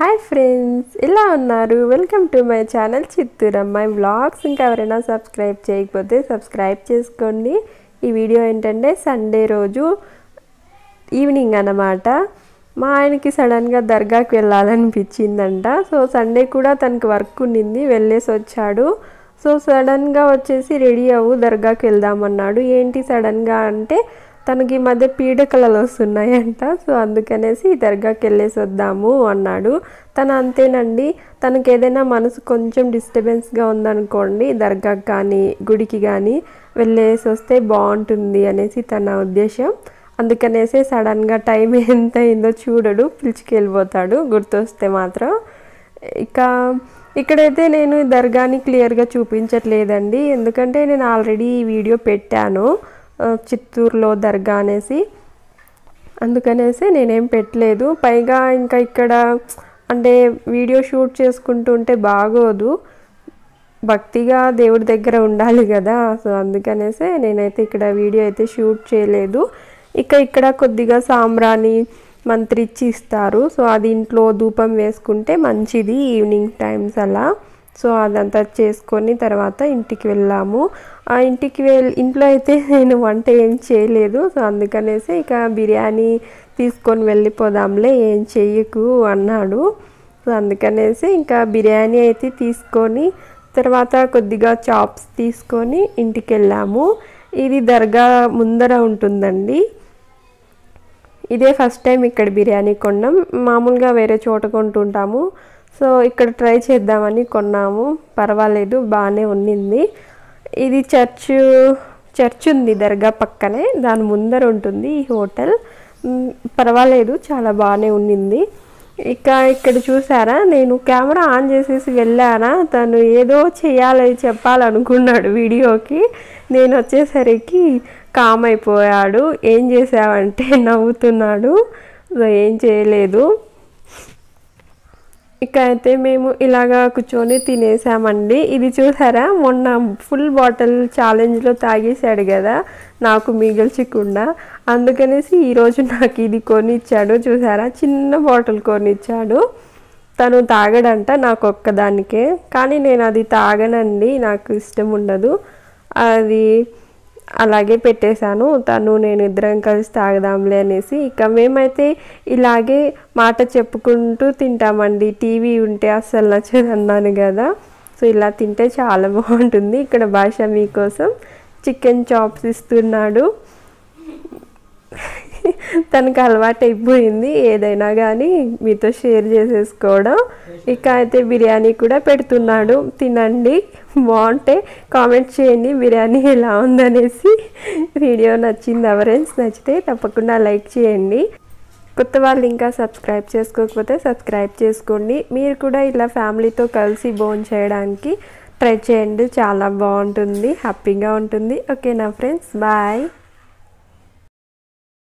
Hi friends ఎలా ఉన్నారు? Welcome to my channel చిత్తూరమ్మాయి వ్లాగ్స్ ఇంకా ఎవరైనా సబ్స్క్రైబ్ చేయకపోతే సబ్స్క్రైబ్ చేసుకోండి. ఈ వీడియో ఏంటంటే సండే రోజు ఈవినింగ్ అన్నమాట. మా ఆయనకి సడన్గా దర్గాకి వెళ్ళాలనిపించిందంట. సో సండే కూడా తనకి వర్క్ ఉండింది వెళ్ళేసి వచ్చాడు. సో సడన్గా వచ్చేసి రెడీ అవ్వు దర్గాకి వెళ్దామన్నాడు ఏంటి సడన్గా అంటే తనకి ఈ మధ్య పీడకలలు వస్తున్నాయంట. సో అందుకనేసి దర్గాకి వెళ్ళేసి వద్దాము అన్నాడు. తను అంతేనండి. తనకి ఏదైనా మనసు కొంచెం డిస్టర్బెన్స్గా ఉందనుకోండి దర్గాకి కానీ గుడికి కానీ వెళ్ళేసి వస్తే బాగుంటుంది అనేసి తన ఉద్దేశం. అందుకనేసి సడన్గా టైం ఎంత అయిందో చూడడు పిలిచికెళ్ళిపోతాడు గుర్తొస్తే మాత్రం. ఇక ఇక్కడైతే నేను దర్గాని క్లియర్గా చూపించట్లేదండి. ఎందుకంటే నేను ఆల్రెడీ ఈ వీడియో పెట్టాను. చిత్తూరులో దర్గా అనేసి. అందుకనేసి నేనేం పెట్టలేదు. పైగా ఇంకా ఇక్కడ అంటే వీడియో షూట్ చేసుకుంటూ ఉంటే బాగోదు. భక్తిగా దేవుడి దగ్గర ఉండాలి కదా. సో అందుకనేసే నేనైతే ఇక్కడ వీడియో అయితే షూట్ చేయలేదు. ఇక ఇక్కడ కొద్దిగా సాంబ్రాణి మంత్రిచ్చి ఇస్తారు. సో అది ఇంట్లో ధూపం వేసుకుంటే మంచిది ఈవినింగ్ టైమ్స్ అలా. సో అదంతా చేసుకొని తర్వాత ఇంటికి వెళ్ళాము. ఆ ఇంటికి వెళ్ళి ఇంట్లో అయితే నేను వంట ఏం చేయలేదు. సో అందుకనేసి ఇక బిర్యానీ తీసుకొని వెళ్ళిపోదాంలే ఏం చెయ్యకు అన్నాడు. సో అందుకనేసి ఇంకా బిర్యానీ అయితే తీసుకొని తర్వాత కొద్దిగా చాప్స్ తీసుకొని ఇంటికి వెళ్ళాము. ఇది దర్గా ముందర ఉంటుందండి. ఇదే ఫస్ట్ టైం ఇక్కడ బిర్యానీ కొన్నాం మామూలుగా వేరే చోట కొంటుంటాము. సో ఇక్కడ ట్రై చేద్దామని కొన్నాము. పర్వాలేదు బాగానే ఉన్నింది. ఇది చర్చ్ చర్చ్ ఉంది దర్గా పక్కనే. దాని ముందర ఉంటుంది ఈ హోటల్. పర్వాలేదు చాలా బాగానే ఉన్నింది. ఇక ఇక్కడ చూసారా నేను కెమెరా ఆన్ చేసేసి వెళ్ళానా. తను ఏదో చేయాలని చెప్పాలనుకున్నాడు వీడియోకి. నేను వచ్చేసరికి కామ్ అయిపోయాడు. ఏం చేసావంటే నవ్వుతున్నాడు. సో ఏం చేయలేదు. ఇక అయితే మేము ఇలాగా కూర్చొని తినేసామండి. ఇది చూసారా? మొన్న ఫుల్ బాటిల్ ఛాలెంజ్లో తాగేశాడు కదా నాకు మిగిల్చకుండా. అందుకనేసి ఈరోజు నాకు ఇది కొనిచ్చాడు. చూసారా? చిన్న బాటిల్ కొనిచ్చాడు. తను తాగడంట నాకు ఒక్కదానికే. కానీ నేను అది తాగనండి నాకు ఇష్టం ఉండదు. అది అలాగే పెట్టేశాను. తను నేను ఇద్దరం కలిసి తాగదాంలే అనేసి. ఇక మేమైతే ఇలాగే మాట చెప్పుకుంటూ తింటామండి. టీవీ ఉంటే అస్సలు నచ్చదు అన్నాను కదా. సో ఇలా తింటే చాలా బాగుంటుంది. ఇక్కడ భాష మీకోసం చికెన్ చాప్స్ ఇస్తున్నాడు. తనకు అలవాటు అయిపోయింది. ఏదైనా కానీ మీతో షేర్ చేసేసుకోవడం. ఇక అయితే బిర్యానీ కూడా పెడుతున్నాడు. తినండి. బాగుంటే కామెంట్ చేయండి బిర్యానీ ఎలా ఉందనేసి. వీడియో నచ్చింది ఎవరెన్స్ నచ్చితే తప్పకుండా లైక్ చేయండి. కొత్త వాళ్ళు ఇంకా సబ్స్క్రైబ్ చేసుకోకపోతే సబ్స్క్రైబ్ చేసుకోండి. మీరు కూడా ఇలా ఫ్యామిలీతో కలిసి బోన్ చేయడానికి ట్రై చేయండి. చాలా బాగుంటుంది. హ్యాపీగా ఉంటుంది. ఓకే నా ఫ్రెండ్స్. బాయ్.